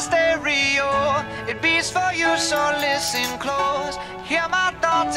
stereo. It beats for you, so listen close. Hear my thoughts